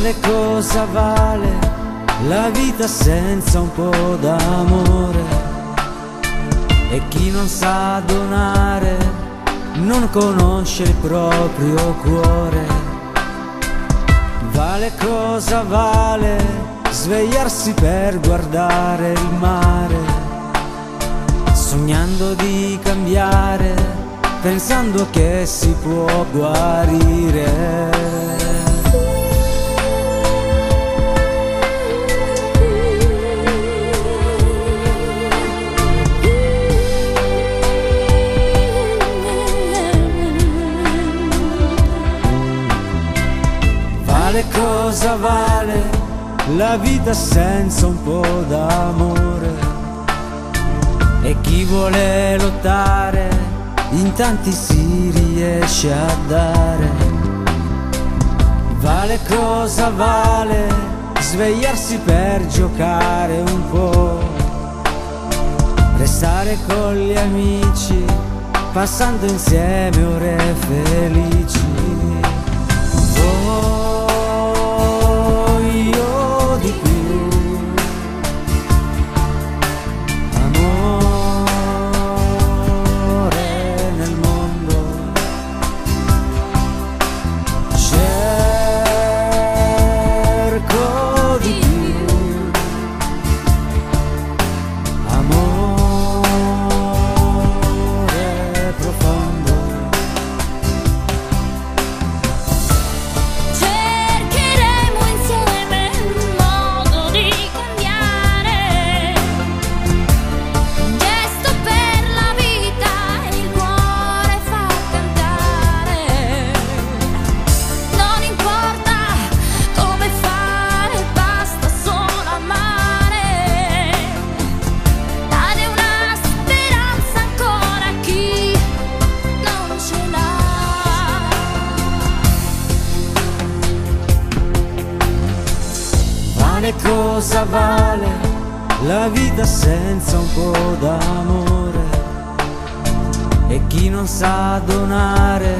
Vale cosa vale la vita senza un po' d'amore? E chi non sa donare non conosce il proprio cuore. Vale cosa vale svegliarsi per guardare il mare, sognando di cambiare, pensando che si può guarire. Cosa vale la vita senza un po' d'amore? E chi vuole lottare in tanti si riesce a dare. Vale cosa vale svegliarsi per giocare un po', restare con gli amici, passando insieme ore felici. Vale cosa vale la vita senza un po' d'amore? E chi non sa donare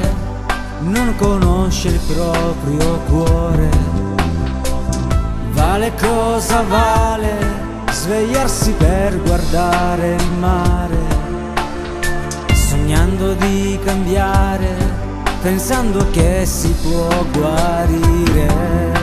non conosce il proprio cuore. Vale cosa vale svegliarsi per guardare il mare, sognando di cambiare, pensando che si può guarire.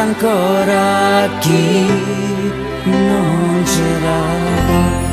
Ancora chi non ce l'ha.